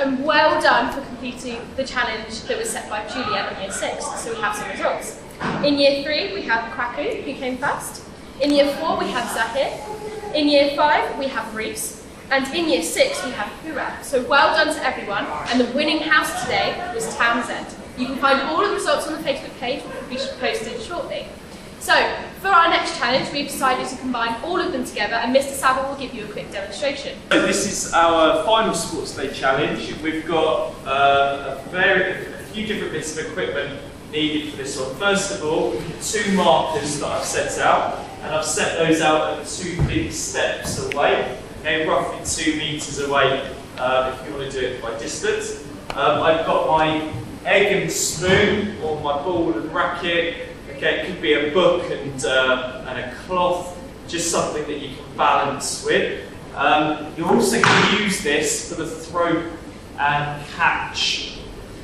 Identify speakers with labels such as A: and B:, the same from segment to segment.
A: and well done for completing the challenge that was set by Juliet in year six. So we have some results. In year three, we have Kwaku, who came first. In year four, we have Zahir. In year five, we have Reese. And in year six, we have Hura. So well done to everyone. And the winning house today was Townsend. You can find all of the results on the Facebook page, which will be posted shortly. So, challenge, we've decided to combine all of them together, and Mr. Saville will give you a quick demonstration.
B: So this is our final Sports Day challenge. We've got uh, a, very, a few different bits of equipment needed for this one. First of all, two markers that I've set out, and I've set those out at two big steps away, okay, roughly two metres away uh, if you want to do it by distance. Um, I've got my egg and spoon, or my ball and racket, okay, it could be a book and, uh, and a cloth, just something that you can balance with. Um, you're also going to use this for the throat and catch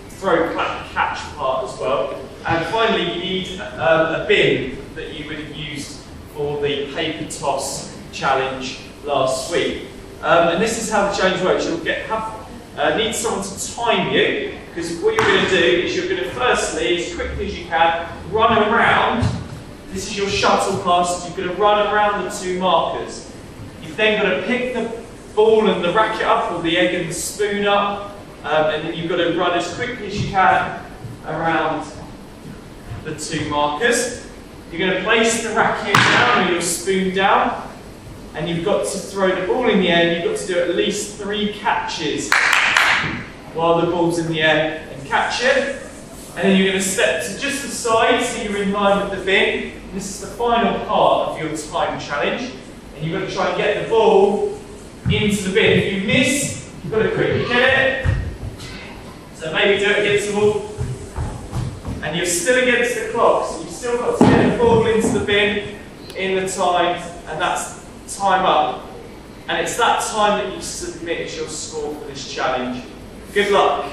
B: throw catch part as well. And finally, you need um, a bin that you would have used for the paper toss challenge last week. Um, and this is how the challenge works. You'll get have uh, need someone to time you because what you're going to do is you're going to firstly, as quickly as you can, run around. Your shuttle passes, You're going to run around the two markers. You've then got to pick the ball and the racket up, or the egg and the spoon up, um, and then you've got to run as quickly as you can around the two markers. You're going to place the racket down or your spoon down, and you've got to throw the ball in the air, and you've got to do at least three catches while the ball's in the air and catch it. And then you're going to step to just the side so you're in line with the bin. This is the final part of your time challenge. And you've got to try and get the ball into the bin. If you miss, you've got to quickly get it. So maybe do it against the wall. And you're still against the clock, so you've still got to get the ball into the bin in the time, and that's time up. And it's that time that you submit your score for this challenge. Good luck.